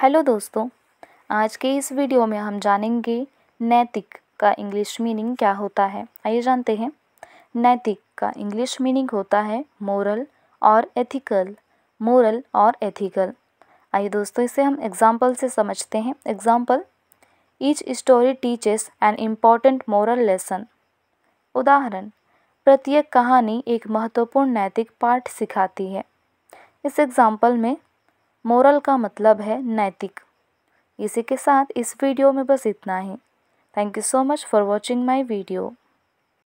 Hello दोस्तों, आज के इस वीडियो में हम जानेंगे नैतिक का इंग्लिश मीनिंग क्या होता है। आइए जानते हैं। नैतिक का इंग्लिश मीनिंग होता है मोरल और एथिकल मोरल और एथिकल आइए दोस्तों, इसे हम एग्ज़ाम्पल से समझते हैं। Example each story teaches an important moral lesson उदाहरण, प्रत्येक कहानी एक महत्वपूर्ण नैतिक पाठ सिखाती है। इस एग्ज़ाम्पल में मोरल का मतलब है नैतिक। इसी के साथ इस वीडियो में बस इतना ही। Thank you so much for watching my video